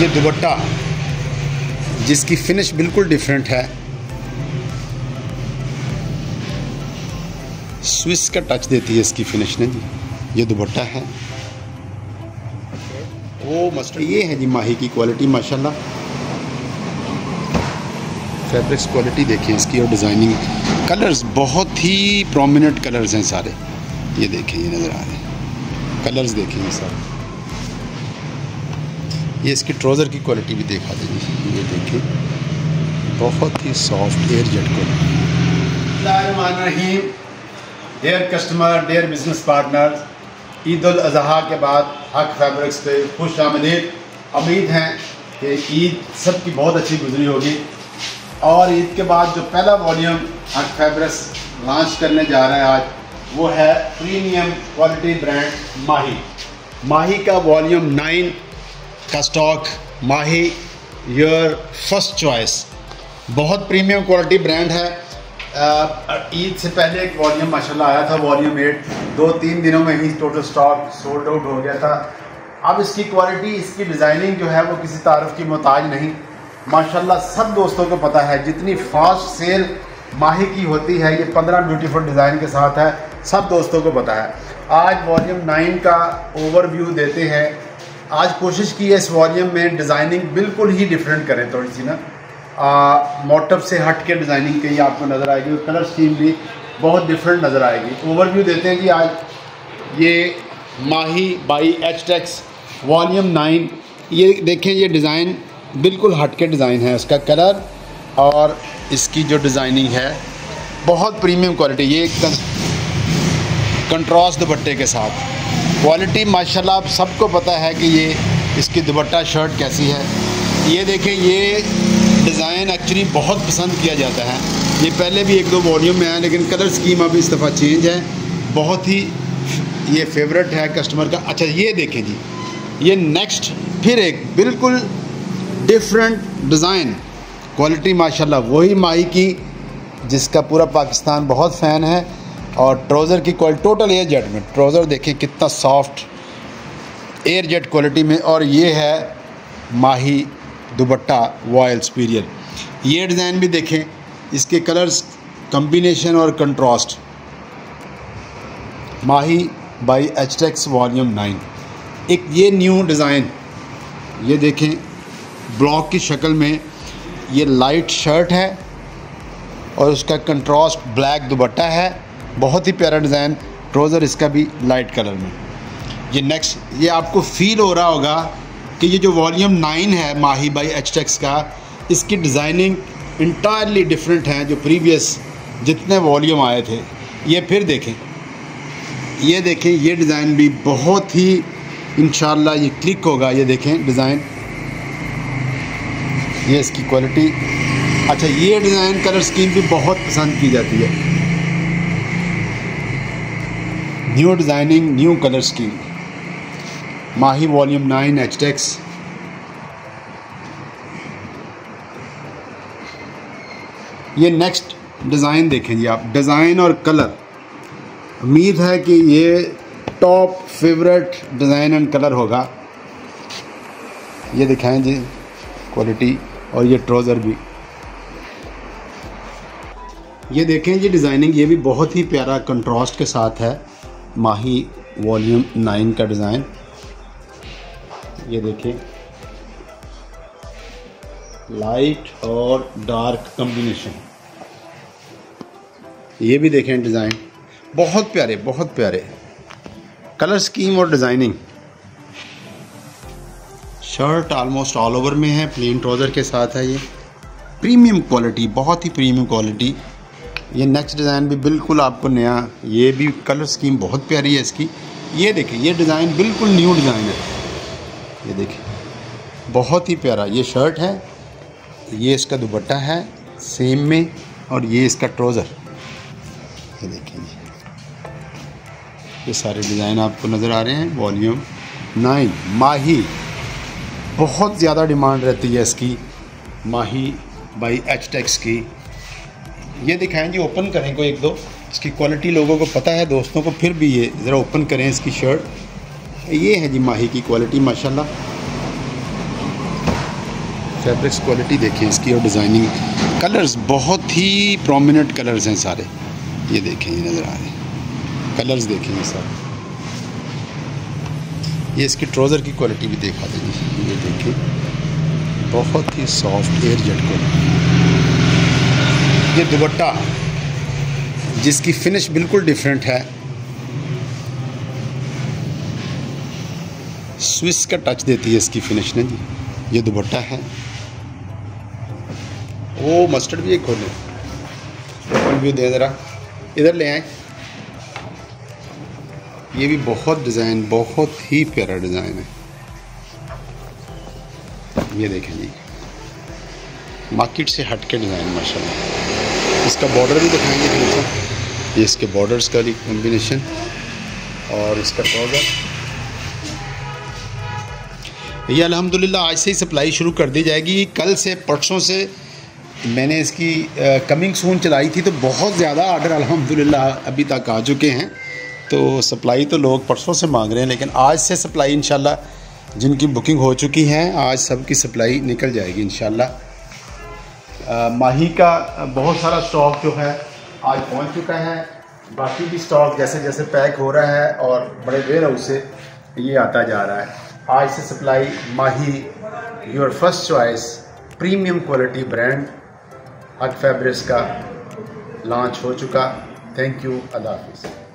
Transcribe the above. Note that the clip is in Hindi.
ये दुपट्टा जिसकी फिनिश बिल्कुल डिफरेंट है। स्विस का टच देती है इसकी फिनिश ने जी। ये दुपट्टा है। वो मस्टर्ड ये है जी माही की क्वालिटी माशाल्लाह। फैब्रिक्स क्वालिटी देखिए इसकी और डिज़ाइनिंग कलर्स बहुत ही प्रोमिनेंट कलर्स हैं सारे। ये देखें ये नज़र आ रहे हैं। कलर्स देखें ये सारे। ये इसकी ट्राउज़र की क्वालिटी भी देखा देंगे ये देखिए, बहुत ही soft air jet quality dear customer, dear business partner, Eid Azha के बाद हक फैब्रिक्स पे खुश आमदीद। उम्मीद है कि ईद सबकी बहुत अच्छी गुजरी होगी। और ईद के बाद जो पहला वॉल्यूम हक फैब्रिक्स लॉन्च करने जा रहे हैं आज, वो है premium quality brand Mahi. Mahi का वॉल्यूम नाइन का stock Mahi your first choice बहुत प्रीमियम क्वालिटी ब्रांड है। ईद से पहले एक वॉल्यूम माशाल्लाह आया था वॉल्यूम एट दो, तीन दिनों में ही टोटल स्टॉक सोल्ड आउट हो गया था। अब इसकी क्वालिटी इसकी डिज़ाइनिंग जो है, वो किसी तारफ़ की मोहताज नहीं। माशाल्लाह सब दोस्तों को पता है, जितनी फास्ट सेल माही की होती है, ये पंद्रह ब्यूटीफुल डिज़ाइन के साथ है, सब दोस्तों को पता है। आज वॉल्यूम नाइन का ओवरव्यू देते हैं। आज कोशिश की है इस वॉल्यूम में डिज़ाइनिंग बिल्कुल ही डिफरेंट करें थोड़ी सी ना। मोटअप से हट के डिज़ाइनिंग कहीं आपको नज़र आएगी, और कलर स्कीम भी बहुत डिफरेंट नज़र आएगी। ओवरव्यू देते हैं जी आज ये Mahi by H tex volume nine ये देखें, ये डिज़ाइन बिल्कुल हट के डिज़ाइन है इसका कलर और इसकी जो डिज़ाइनिंग है, बहुत प्रीमियम क्वालिटी ये कंट्रास्ट दुपट्टे के साथ। क्वालिटी माशाल्लाह, आप सबको पता है कि ये इसकी दुपट्टा शर्ट कैसी है। ये देखें, ये डिज़ाइन एक्चुअली बहुत पसंद किया जाता है। ये पहले भी एक दो वॉल्यूम में है, लेकिन कलर स्कीम अभी इस दफ़ा चेंज है। बहुत ही ये फेवरेट है कस्टमर का। अच्छा ये देखें जी। ये नेक्स्ट फिर एक बिल्कुल डिफरेंट डिज़ाइन क्वालिटी माशाल्लाह, वही माही की जिसका पूरा पाकिस्तान बहुत फ़ैन है। और ट्राउज़र की क्वालिटी टोटल एयर जेट में। ट्राउज़र देखें कितना सॉफ्ट एयर जेट क्वालिटी में, और ये है माही दुबट्टा वॉयल स्पीरियर ये डिज़ाइन भी देखें, इसके कलर्स कम्बिनेशन और contrast Mahi by H tex volume nine एक ये न्यू डिज़ाइन ये देखें ब्लॉक की शक्ल में ये लाइट शर्ट है, और उसका कंट्रास्ट ब्लैक दुबट्टा है। बहुत ही प्यारा डिज़ाइन ट्रोज़र इसका भी लाइट कलर में। ये नेक्स्ट ये आपको फील हो रहा होगा कि ये जो वॉल्यूम नाइन है माही बाई एच टेक्स का, इसकी डिज़ाइनिंग इंटायरली डिफरेंट है जो प्रीवियस जितने वॉल्यूम आए थे। ये फिर देखें। ये देखें, ये डिज़ाइन भी बहुत ही इन ये क्लिक होगा। ये देखें डिज़ाइन ये इसकी क्वालिटी अच्छा ये डिज़ाइन कलर स्कीम भी बहुत पसंद की जाती है। New designing new colour scheme Mahi volume nine H tex ये नेक्स्ट डिज़ाइन देखें जी आप। डिज़ाइन और कलर उम्मीद है कि ये top favourite design and colour होगा। ये दिखाएँ जी क्वालिटी और ये ट्राउज़र भी। ये देखें ये डिज़ाइनिंग ये भी बहुत ही प्यारा कंट्रास्ट के साथ है। माही वॉल्यूम नाइन का डिज़ाइन। ये देखें। लाइट और डार्क कम्बिनेशन। ये भी देखें डिज़ाइन। बहुत प्यारे बहुत प्यारे। कलर स्कीम और designing. Shirt almost all over में है प्लेन ट्राउज़र के साथ है ये। प्रीमियम क्वालिटी, बहुत ही प्रीमियम क्वालिटी। ये नेक्स्ट डिज़ाइन भी बिल्कुल आपको नया, ये भी कलर स्कीम बहुत प्यारी है इसकी। ये देखिए ये डिज़ाइन बिल्कुल न्यू डिज़ाइन है। ये देखिए बहुत ही प्यारा, ये शर्ट है, ये इसका दुपट्टा है सेम में, और ये इसका ट्राउज़र ये देखिए ये सारे डिज़ाइन आपको नज़र आ रहे हैं वॉल्यूम नाइन माही। बहुत ज़्यादा डिमांड रहती है इसकी, माही बाई एच टेक्स की। ये दिखाएँ जी ओपन करें को एक दो। इसकी क्वालिटी लोगों को पता है, दोस्तों को फिर भी ये ज़रा ओपन करें इसकी शर्ट ये है जी माही की क्वालिटी माशाल्लाह। फैब्रिक्स क्वालिटी देखें इसकी और डिज़ाइनिंग कलर्स बहुत ही प्रोमिनेंट कलर्स हैं सारे। ये देखें, ये नज़र आ रहे हैं। कलर्स देखें ये सारे। ये इसकी ट्राउज़र की क्वालिटी भी देखा देंगे ये देखें, बहुत ही सॉफ्ट एयर जेट क्वालिटी ये दुपट्टा जिसकी फिनिश बिल्कुल डिफरेंट है। स्विस का टच देती है इसकी फिनिश ने जी ये दुपट्टा है। वो मस्टर्ड भी एक खोले। व्यू दे ज़रा। इधर ले आए। ये भी बहुत डिज़ाइन बहुत ही प्यारा डिज़ाइन है। ये देखें जी। मार्केट से हट के डिज़ाइन माशाल्लाह। इसका बॉर्डर भी दिखाएँगे फिर ये इसके बॉर्डर्स का कॉम्बिनेशन और इसका ट्राउज़र ये अल्हम्दुलिल्लाह, आज से ही सप्लाई शुरू कर दी जाएगी। कल से, परसों से मैंने इसकी कमिंग सून चलाई थी तो बहुत ज़्यादा आर्डर अल्हम्दुलिल्लाह अभी तक आ चुके हैं। तो सप्लाई तो लोग परसों से मांग रहे हैं, लेकिन आज से सप्लाई इन जिनकी बुकिंग हो चुकी हैं, आज सबकी सप्लाई निकल जाएगी इन माही का बहुत सारा स्टॉक जो है आज पहुँच चुका है। बाकी भी स्टॉक जैसे जैसे पैक हो रहा है और बड़े वेयर हाउस से ये आता जा रहा है। आज से supply Mahi your first choice premium quality brand Haq fabrics का लॉन्च हो चुका। थैंक यू हाफिज़।